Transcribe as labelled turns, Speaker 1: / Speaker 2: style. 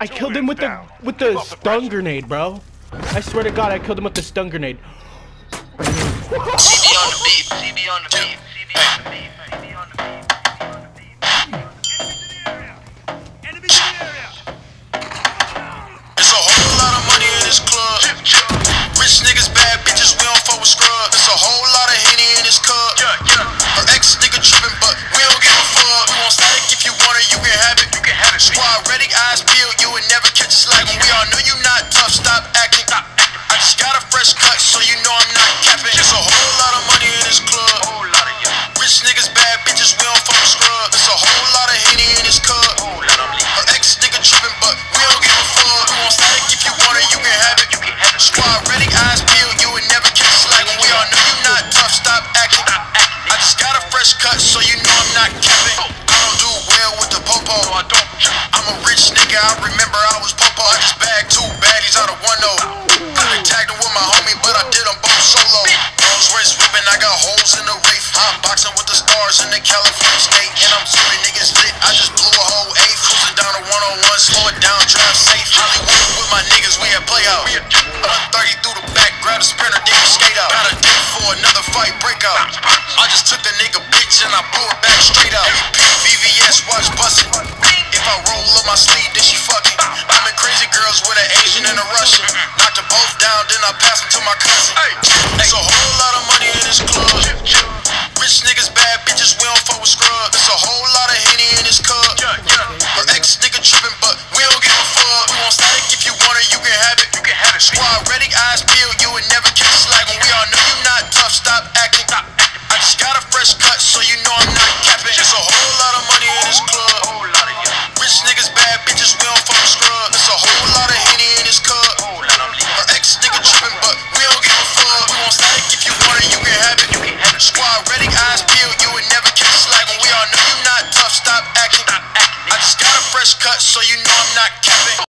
Speaker 1: I killed him with the with the stun grenade, bro. I swear to God, I killed him with the stun grenade.
Speaker 2: CB on the beat. CB on the beat. CB on the beat. CB on the beat.
Speaker 3: It's a whole lot of money in this club. Rich niggas, bad bitches, we don't fuck with scrubs. It's a whole lot of henny in this cup. Her ex nigga trippin', but we don't give a fuck. We want static if you want it, you can have it. You can have it. Squad ready, eyes peeled, with the popo. I'm a rich nigga, I remember I was popo. I just bagged two baddies out of one though. I tagged them with my homie, but I did them both solo. Rolls Royce whipping, I got holes in the Wraith. I'm boxing with the stars in the California state, and I'm serving niggas lit. I just blew a whole A, cruising down a 101, slow it down, drive safe. Hollywood with my niggas, we at play out. I'm 30 through the back, grab a sprinter, then skate out. Got a date for another fight breakout. I just took the nigga bitch and I blew it and a Russian. Knocked them both down, then I pass them to my cousin. There's a whole lot of money in this club. Rich niggas, bad bitches, we don't fuck with scrubs. There's a whole lot of henny in this cup. Her ex nigga trippin', but we don't give a fuck. We want static if you want it, you can have it. You can have it. Squad ready, eyes peeled, you would never catch a slack. And we all know you not tough, stop acting. So you know I'm not capping.